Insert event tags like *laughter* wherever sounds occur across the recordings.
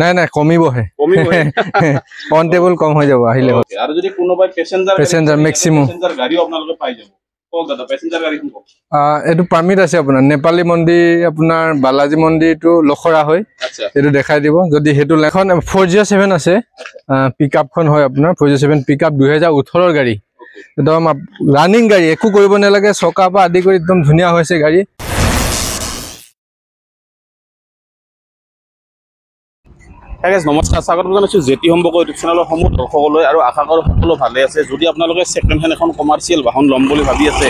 নাই নাই কমিবহে। কমিব অন টেবুল কম হৈ যাব আহিলে হ'ল। Okay, আৰু যদি কোনোবাই পেচেঞ্জাৰ Passenger maximum। পেচেঞ্জাৰ গাড়ীও আপোনালোকে পাই যাব। কওক দাদা পেচেঞ্জাৰ গাড়ীখন কওক আহ, এইটো পাৰ্মিট আছে আপোনাৰ। নেপালী মন্দিৰ আপোনাৰ বালাজী মন্দিৰটো লখৰা হয়। এইটো দেখাই দিব। যদি সেইটো এখন ফ'ৰ জিৰ' ছেভেন আছে। পিক আপখন হয় আপোনাৰ। Four zero' seven pick up দুহেজাৰ ওঠৰৰ গাড়ী। একদম ৰানিং গাড়ী একো কৰিব নালাগে। চকাৰ পৰা আদি কৰি একদম ধুনীয়া হৈছে গাড়ী। আছে নমস্কাৰ। স্বাগতম জনাইছোঁ জেটি সম্পৰ্ক ইউটিউব চেনেলৰ সমূহ দৰ্শকলৈ আৰু আশা কৰোঁ সকলো ভালে আছে। যদি আপোনালোকে ছেকেণ্ড হেণ্ড এখন কমাৰ্চিয়েল বাহন ল'ম বুলি ভাবি আছে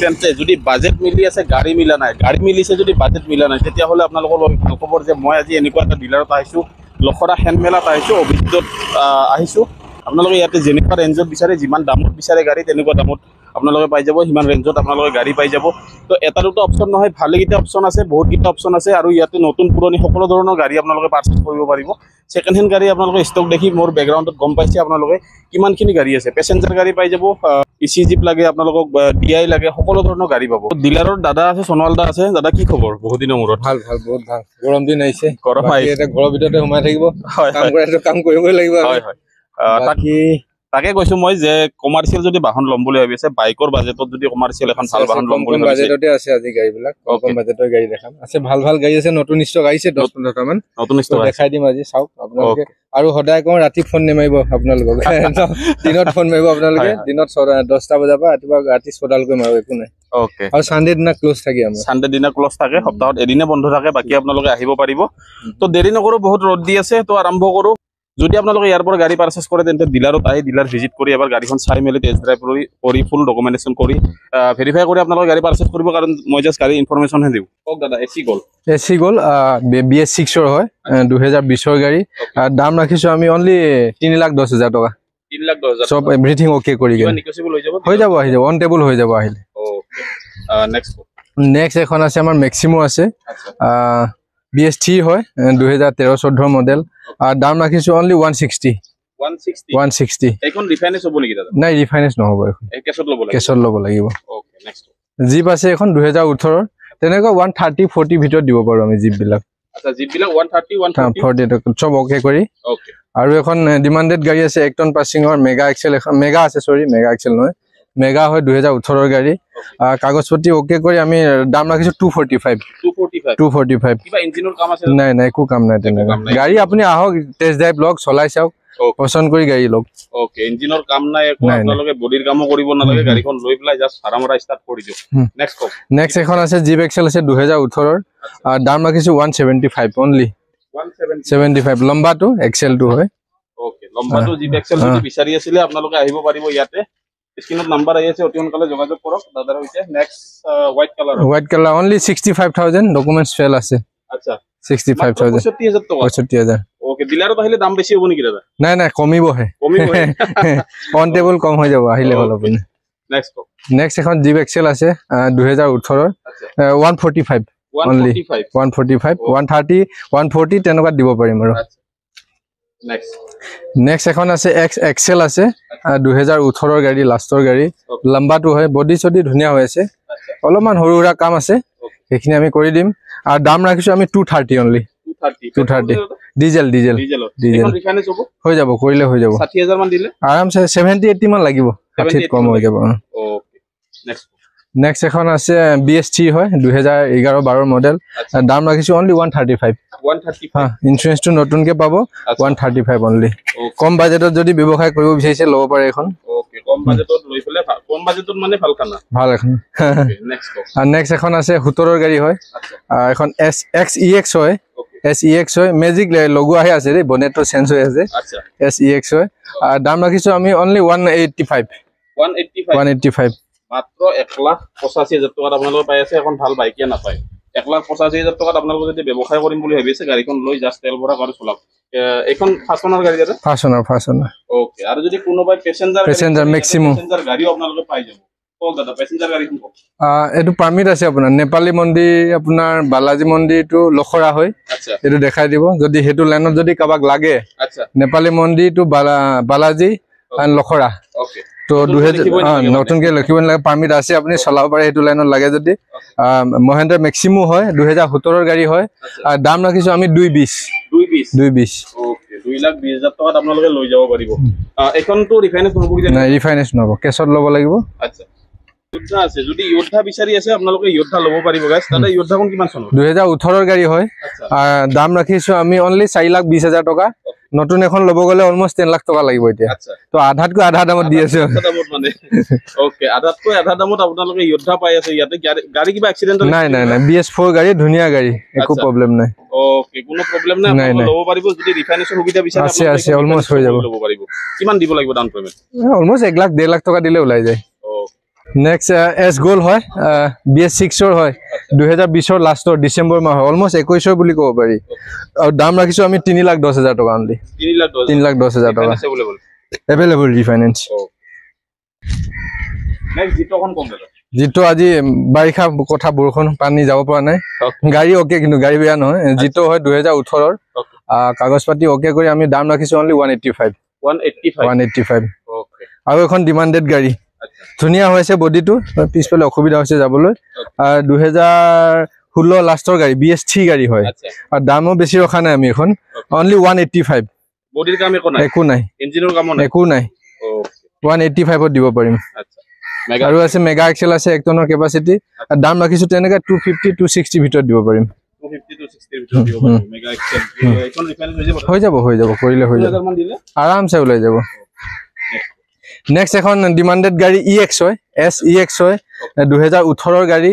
তেন্তে যদি বাজেট মিলি আছে গাড়ী মিলা নাই গাড়ী মিলিছে যদি বাজেট মিলা নাই তেতিয়াহ'লে আপোনালোকৰ বাবে ভাল খবৰ যে মই আজি এনেকুৱা এটা ডিলাৰত আহিছোঁ লখৰা হেণ্ডমেলাত আহিছোঁ অভিজিতত আহ, আহিছোঁ। আপোনালোকে ইয়াতে যেনেকুৱা ৰেঞ্জত বিচাৰে যিমান দামত বিচাৰে গাড়ী তেনেকুৱা দামত আপোনালোকে পাই যাব। সিমান ৰেঞ্জত আপোনালোকে গাড়ী পাই যাব। তো এটা দুটা অপশ্যন নহয় ভালেকেইটা অপশ্যন আছে বহুতকেইটা অপশ্যন আছে আৰু ইয়াতে নতুন পুৰণি সকলো ধৰণৰ গাড়ী আপোনালোকে পাৰ্চেছ কৰিব পাৰিব। ছেকেণ্ড হেণ্ড গাড়ী আপোনালোকে ষ্টক দেখি মোৰ বেকগ্ৰাউণ্ডত গম পাইছে আপোনালোকে কিমানখিনি গাড়ী আছে। পেচেঞ্জাৰ গাড়ী পাই যাব ই চি জিপ লাগে আপোনালোকক ডি আই লাগে সকলো ধৰণৰ গাড়ী পাব। ডিলাৰৰ দাদা আছে সোণোৱাল দা আছে। দাদা কি খবৰ? বহুত দিনৰ মূৰত। ভাল ভাল বহুত ভাল। গৰম দিন আহিছে। গৰম আহিছে। ঘৰৰ ভিতৰতে সোমাই থাকিব। হয় কাম কৰিবই লাগিব। হয় হয়। তাক তাকে কৈছো মই যে কমাৰ্চিয়েল যদি বাহন ল'ম বুলি ভাবি আছে বাইকৰ বাজেটত যদি কমাৰ্চিয়েল এখন ভাল বাহন ল'ম বুলি ভাবিছে। বাজেটতে আছে আজি গাড়ী বিলাক কম. বাজেটৰ গাড়ী দেখাম। আছে ভাল ভাল গাড়ী আছে নতুন ষ্টক আহিছে দহ পোন্ধৰটা মান নতুন ষ্টক দেখাই দিম আজি চাওক আপোনালোকে। আৰু সদায় কওঁ ৰাতি ফোন নেমাৰিব আপোনালোকক। *laughs* দিনত ফোন মাৰিব আপোনালোকে। দিনত দহটা বজাৰ পৰা ৰাতিপুৱা ৰাতি ছটালৈকে মাৰিব একো নাই। অ'কে আৰু চানডে দিনা ক্ল'জ থাকে আমাৰ। চানডে দিনা ক্লজ থাকে সপ্তাহত এদিনে বন্ধ থাকে বাকী আপোনালোকে আহিব পাৰিব। তো দেৰি নকৰো বহুত ৰ'দ দি আছে তো আৰম্ভ কৰো। যদি আপোনালোকে ইয়াৰ পৰা গাড়ী পাৰ্চেছ কৰে তেন্তে ডিলাৰত আহি ডিলাৰ ভিজিট কৰি এবাৰ গাড়ীখন চাই মেলি টেষ্ট ড্ৰাইভ কৰি কৰি ফুল ডকুমেণ্টেশ্যন কৰি ভেৰিফাই কৰি আপোনালোকে গাড়ী পাৰ্চেছ কৰিব কাৰণ মই জাষ্ট গাড়ী ইনফৰমেশ্যনহে দিওঁ। কওক দাদা এ চি গ'ল এ চি গ'ল বি এছ ছিক্সৰ হয় দুহেজাৰ বিছৰ গাড়ী। দাম ৰাখিছো আমি অনলি তিনি লাখ দহ হাজাৰ টকা। তিনি লাখ দহ হাজাৰ চব এভৰিথিং অ'কে কৰি কিবা কিনে। নিকচিবল হৈ যাব হৈ যাব আহি যাব অন টেবুল হৈ যাব আহিলে। নেক্সট এখন আছে আমাৰ মেক্সিমো আছে। বি এছ থ্ৰী হয় দুহেজাৰ তেৰ চৈধ্যৰ মডেল দাম ৰাখিছো only one sixty one sixty নাই ৰিফাইনেন্স নহ'ব কেছত ল'ব লাগিব? জীপ আছে এখন দুহেজাৰ ওঠৰৰ। তেনেকুৱা ওৱান থাৰ্টি ফৰ্টিৰ ভিতৰত দিব পাৰোঁ আমি জীপবিলাক চব অ'কে কৰি। আৰু এখন ডিমাণ্ডেড গাড়ী আছে একটন পাছিঙৰ মেগা এক্সেল এখন মেগা আছে চৰি মেগা এক্সেল নহয়। মেগা হয় দুহেজাৰ ওঠৰৰ গাড়ী। কাগজ পাতি অ'কে কৰি আমি দাম ৰাখিছো two forty five two forty five নাই নাই একো কাম নাই তেনেকুৱা। গাড়ী আপুনি আহক টেষ্ট ড্ৰাইভ লওক চলাই চাওক. পচন্দ কৰি গাড়ী লওক। অ'কে ইঞ্জিনৰ কাম নাই একো নাই, নাই। আপোনালোকে বডিৰ কামো কৰিব নালাগে গাড়ীখন লৈ পেলাই জাষ্ট ভাড়া মাৰা ষ্টাৰ্ট কৰি দিয়ক। হুম। নেক্সট কওক। নেক্সট এখন আছে জিপ এক্সেল আছে দুহেজাৰ ওঠৰৰ। দাম ৰাখিছো one seventy five only seventy five লম্বাটো এক্সেলটো হয়। অ'কে লম্বাটো জি এক্সেল বিচাৰি আছিলে আপোনালোকে আহিব পাৰিব ইয়াতে। স্ক্ৰীণত নাম্বাৰ আহি আছে অতি সোনকালে যোগাযোগ কৰক। দাদাৰ সৈতে next white colour white colour only sixty five thousand documents fail আছে। আচ্ছা। ছিক্সটি ফাইভ মাত্ৰ থাউজেণ্ড পঁয়ষষ্ঠি হাজাৰ টকা। পঁয়ষষ্ঠি হাজাৰ। অ'কে ডিলাৰত আহিলে দাম বেছি হ'ব নেকি দাদা? নাই নাই কমিবহে। কমিব অন টেবুল কম হৈ যাব আহিলে হ'ল আপুনি। নেক্সট কওক। নেক্সট এখন জিপ এক্সেল আছে আহ, দুহেজাৰ ওঠৰৰ। আচ্ছা। One forty five one Only. Forty five one forty five one thirty one forty তেনেকুৱাত দিব পাৰিম আৰু। নেক্সট এখন আছে এক্স এক্সেল আছে দুহেজাৰ ওঠৰৰ গাড়ী লাষ্টৰ গাড়ী. লম্বাটো হয় বডি চডি ধুনীয়া হৈ আছে। অলপমান সৰু সুৰা কাম আছে সেইখিনি আমি কৰি দিম। আৰু দাম ৰাখিছো আমি two thirty only two thirty 230 diesel diesel. Diesel. হৈ যাব কৰিলে হৈ যাব। আৰামছে ছেভেণ্টি এইটি মান লাগিব। ষাঠিত 70, কম হৈ যাব নেক্সট এখন আছে বি এছ থ্ৰী হয় দুহেজাৰ এঘাৰ বাৰৰ মডেল দাম ৰাখিছো অনলি ওৱান থাৰ্টি ফাইভ ইঞ্চুৰেঞ্চটো নতুনকে পাব ওৱান থাৰ্টি ফাইভ অনলি. কম বাজেটত যদি ব্যৱসায় কৰিব বিচাৰিছে ল'ব পাৰে এখন। নেক্সট *laughs* এখন। আছে সোতৰৰ গাড়ী হয়। আহ, এখন এছ এক্স ই এক্স হয়। এছ ই এক্স হয় মেজিক লগোৱাহে আছে দেই বনেটটো চেঞ্জ হৈ আছে। এছ ই এক্স হয়। আৰু দাম ৰাখিছো আমি only one eighty five one eighty five মাত্ৰ এক লাখ পঁচাশী হাজাৰ টকাত আপোনালোকে পাই আছে এখন ভাল বাইকে নাপায়। এক লাখ পঁচাশী হাজাৰ টকাত আপোনালোকে যদি ব্যৱসায় কৰিম বুলি ভাবি আছে গাড়ীখন লৈ জাষ্ট তেল ভৰা কৰি চলাওক। এইখন গাড়ী দাদা অ'কে আৰু যদি কোনোবাই পেচেঞ্জাৰ Passenger maximum। পেচেঞ্জাৰ গাড়ীও আপোনালোকে পাই যাব। পেচেঞ্জাৰ এইটো পাৰ্মিট আছে আপোনাৰ। নেপালী মন্দিৰ আপোনাৰ বালাজী মন্দিৰটো লখৰা হয়। আচ্ছা। এইটো দেখাই দিব। যদি সেইটো লাইনত যদি কাৰোবাক লাগে নেপালী মন্দিৰটো বালা বালাজী লখৰা। তো দুহেজাৰ। নতুনকে লিখিব নালাগে। পাৰ্মিট আছে আপুনি চলাব পাৰে সেইটো লাইনত লাগে যদি। মহেন্দ্ৰ মেক্সিমো হয় দুহেজাৰ সোতৰৰ গাড়ী হয়। দাম ৰাখিছো আমি দুই বিশ। দুই বিশ? দুই বিশ। অ'কে দুই লাখ বিশ হাজাৰ টকাত আপোনালোকে লৈ যাব পাৰিব। আহ, এইখনতো ৰিফাইনেন্স নহ'ব কিজানি? নাই ৰিফাইনেন্স নহ'ব। কেছত ল'ব লাগিব। আচ্ছা। য়োদ্ধা আছে যদি য়োদ্ধা বিচাৰি আছে আপোনালোকে য়োদ্ধা ল'ব পাৰিব। গাইছ তাতে য়োদ্ধাখন কিমান চনৰ দুহেজাৰ ওঠৰৰ গাড়ী হয়। দাম ৰাখিছো আমি অনলি চাৰি লাখ বিশ হাজাৰ টকা। নতুন এখন ল'ব গ'লে অলমষ্ট টেন লাখ টকা লাগিব এতিয়া। তো আধাতকৈ আধা দামত দি আছো। আধা দামত মানে। অ'কে আধাতকৈ আধা দামত আপোনালোকে য়োদ্ধা পাই আছে ইয়াতে। গাড়ী- গাড়ী কিবা এক্সিডেণ্ট নাই নাই নাই। বি এছ ফ'ৰ গাড়ী ধুনীয়া গাড়ী। একো। প্ৰব্লেম নাই। আছে, আছে, হৈ যাব। কিমান দিব লাগিব ডাউন পেমেণ্ট অলমষ্ট এক লাখ ডেৰ লাখ টকা দিলে ওলাই যায়। নেক্সট এছ গ'ল হয় বি এছ ছিক্সৰ হয়। দুহেজাৰ বিছৰ লাষ্টৰ ডিচেম্বৰ মাহ হয় অলমষ্ট একৈছৰ বুলি ক'ব পাৰি। আৰু দাম ৰাখিছো আমি তিনি লাখ দহ হাজাৰ টকা অনলি তিনি লাখ দহ হাজাৰ। টকা। এভেইলেবল ৰিফাইনেন্স যিটো আজি বাৰিষা কথা বৰষুণ পানী যাব পৰা নাই। গাড়ী অ'কে কিন্তু গাড়ী বেয়া নহয়। যিটো হয় দুহেজাৰ ওঠৰৰ. কাগজ পাতি অ'কে কৰি আমি দাম ৰাখিছো only one eighty five one eighty five one eighty five আৰু এখন ডিমাণ্ডেড গাড়ী। ধুনীয়া হৈছে বডিটো পিছফালে অসুবিধা হৈছে যাবলৈ। আৰু দুহেজাৰ ষোল্ল লাষ্টৰ গাড়ী বি এছ থ্ৰী গাড়ী হয়। আৰু দামো বেছি ৰখা নাই আমি এখন। অনলি ওৱান এইট্টি ফাইভ বডিৰ কাম একো নাই? একো নাই। ইঞ্জিনৰ কামো নাই? একো নাই। অ'কে। ওৱান এইট্টি ফাইভত দিব পাৰিম। আৰু আছে মেগা এক্সেল আছে এক টনৰ কেপাচিটি আৰু দাম ৰাখিছো তেনেকে টু ফিফটি টু ভিতৰত দিব পাৰিম। ছিক্সটিৰ ভিতৰত দিব ৰিফাইনেন্স হৈ যাব? হৈ যাব কৰিলে হৈ যাব। আৰামছে ওলাই যাব। নেক্সট এখন ডিমাণ্ডেড গাড়ী ই এক্স হয় এছ ই এক্স হয় দুহেজাৰ ওঠৰৰ গাড়ী।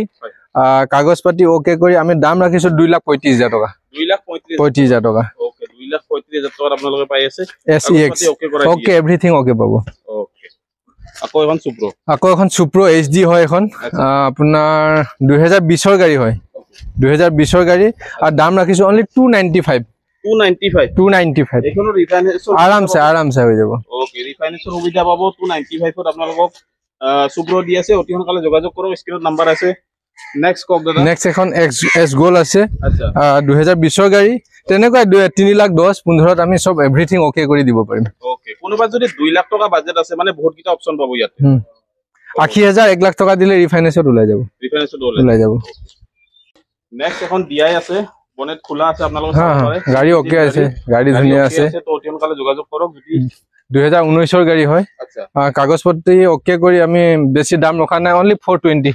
কাগজ পাতি অ'কে কৰি আমি দাম ৰাখিছো দুই লাখ পঁয়ত্ৰিছ হাজাৰ টকা। দুই লাখ পঁয়ত্ৰিছ পঁয়ত্ৰিছ হাজাৰ টকা। অ'কে এভৰিথিং অ'কে পাব। আকৌ এখন চুপ্ৰ আকৌ এখন চুপ্ৰ এইচ ডি হয় এখন। আপোনাৰ দুহেজাৰ বিছৰ গাড়ী হয়। দুহেজাৰ বিছৰ গাড়ী। আৰু দাম ৰাখিছো only two ninety five two ninety five two ninety five এইখনো ৰিফাইনেন্সৰ আৰামছে আৰামছে হৈ যাব। অ'কে ৰিফাইনেন্সৰ সুবিধা পাব টু নাইণ্টি ফাইভত আপোনালোকক চুপ্ৰ দি আছে। অতি সোনকালে যোগাযোগ কৰক স্ক্ৰীণত নাম্বাৰ আছে। নেক্সট কওক দাদা। নেক্সট এখন এক্স এছ গ'ল আছে। আচ্ছা। আহ, দুহেজাৰ বিছৰ গাড়ী। তেনেকুৱাই দুই- তিনি লাখ দহ পোন্ধৰত আমি চব এভৰিথিং অ'কে কৰি দিব পাৰিম। কোনোবা যদি দুই লাখ টকা বাজেট আছে মানে বহুতকেইটা অপশ্যন পাব ইয়াতে। আশী হাজাৰ এক লাখ টকা দিলে ৰিফাইনেন্সত ওলাই যাব। ৰিফাইনেন্সত ওলাই যাব। নেক্সট এখন ডিআই আছে। বনেট খোলা আছে আপোনালোকে গাড়ী অ'কে আছে গাড়ী ধুনীয়া আছে। তো অতি সোনকালে যোগাযোগ কৰক যদি দুহেজাৰ ঊনৈছৰ গাড়ী হয়। কাগজ অ'কে কৰি আমি বেছি দাম ৰখা নাই only four twenty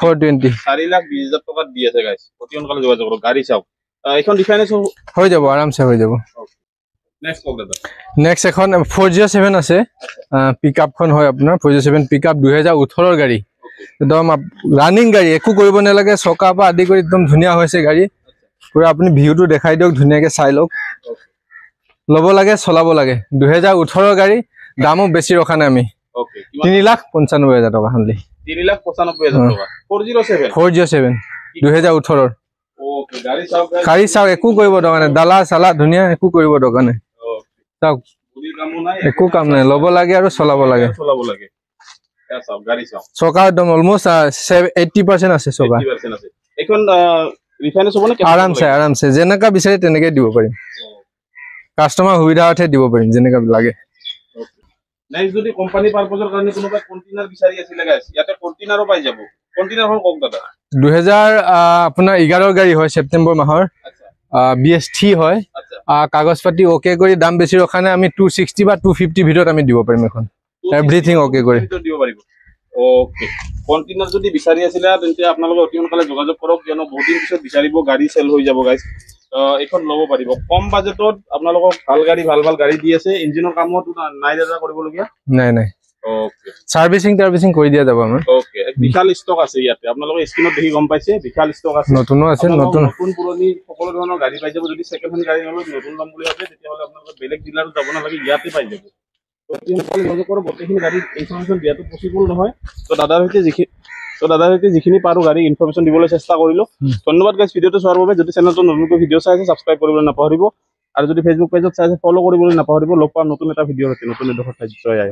four twenty চাৰি লাখ হাজাৰ টকাত দি আছে গাইছ অতি সোনকালে যোগাযোগ কৰক গাড়ী চাওক। এইখন হৈ যাব আৰামছে হৈ যাব। নেক্সট এখন ফ'ৰ জিৰ' ছেভেন আছে। পিক আপখন হয় আপোনাৰ four zero' seven pick up দুহেজাৰ ওঠৰৰ গাড়ী। একদম ৰানিং গাড়ী একো কৰিব নালাগে পৰা আদি কৰি একদম ধুনীয়া হৈছে গাড়ী। পুৰা আপুনি ভিউটো দেখাই দিয়ক ধুনীয়াকে চাই লওক। ল'ব লাগে চলাব লাগে। দুহেজাৰ ওঠৰৰ গাড়ী দামো বেছি ৰখা নাই আমি। তিনি লাখ পঞ্চানব্বৈ হাজাৰ টকা অনলি তিনি লাখ পঁচানব্বৈ হাজাৰ টকা। ফ'ৰ জিৰ' ছেভেন দুহেজাৰ ওঠৰৰ। গাড়ী চাওক একো কৰিব দৰকাৰ নাই। দালা চালা ধুনীয়া একো কৰিব দৰকাৰ নাই। চাওক। একো কাম নাই। ল'ব লাগে আৰু চলাব লাগে। চলাব চকা একদম অলমষ্ট এইট্টি পাৰ্চেণ্ট আছে চকা 80% আছে। এইখন ৰিফাইনেন্স হ'ব নে আৰামছে আৰামছে। যেনেকা বিচাৰে তেনেকে দিব পাৰিম। কাষ্টমাৰ সুবিধাৰ্থে দিব পাৰিম যেনেকা লাগে। নেক্সট যদি কোম্পানী পাৰপজৰ কাৰণে কোনোবাই কণ্টেইনাৰ বিচাৰি আছিলে গাইছ ইয়াতে কণ্টেইনাৰো পাই যাব। কণ্টেইনাৰখন কওক দাদা। দুহেজাৰ আহ, আপোনাৰ এঘাৰৰ গাড়ী হয় ছেপ্টেম্বৰ মাহৰ। আচ্ছা। বি এছ থ্ৰী হয়। আচ্ছা। আহ, কাগজ পাতি অ'কে কৰি দাম বেছি ৰখা নাই আমি টু ছিক্সটি বা টু ফিফটি ভিতৰত আমি দিব পাৰিম এখন। Everything okay কৰি। দিব পাৰিব। অ'কে কণ্টেইনাৰ যদি বিচাৰি আছিলে তেন্তে আপোনালোকে অতি সোনকালে যোগাযোগ কৰক কিয়নো বহুত দিন পিছত বিচাৰিব গাড়ী চেল হৈ যাব গাইছ এইখন ল'ব পাৰিব। কম বাজেটত আপোনালোকক ভাল গাড়ী ভাল ভাল গাড়ী দি আছে। ইঞ্জিনৰ কামত নাই দাদা কৰিবলগীয়া? নাই নাই। অ'কে চাৰ্ভিচিং টাৰ্ভিচিং কৰি দিয়া যাব আমাৰ। অ'কে বিশাল ষ্টক আছে ইয়াতে। আপোনালোকে স্ক্ৰীণত দেখি গম পাইছে বিশাল ষ্টক আছে। নতুনো আছে আপোনালোকক নতুন। নতুন পুৰণি সকলো ধৰণৰ গাড়ী পাই যাব। যদি ছেকেণ্ড হেণ্ড গাড়ী নলয় নতুন ল'ম বুলি ভাবে তেতিয়াহ'লে আপোনালোকে বেলেগ ডিলাৰত যাব নালাগে ইয়াতে পাই যাব। তো অতি সোনকালে যোগাযোগ কৰক গোটেইখিনি গাড়ীৰ ইনফৰমেশ্যন দিয়াটো পচিবল নহয়। তো দাদাৰ সৈতে যিখিনি তো দাদাৰ সৈতে যিখিনি পাৰোঁ গাড়ী ইনফৰমেশ্যন দিবলৈ চেষ্টা কৰিলোঁ। ধন্যবাদ গাইজ ভিডিঅ'টো চোৱাৰ বাবে। যদি চেনেলটো নতুনকৈ ভিডিঅ' চাই আছে ছাবস্ক্ৰাইব কৰিবলৈ নাপাহৰিব। আৰু যদি ফেচবুক পেজত চাই আছে ফ'ল' কৰিবলৈ নাপাহৰিব লগ পাম নতুন এটা ভিডিঅ'ৰ নতুন এডোখৰ ঠাইত জয় আই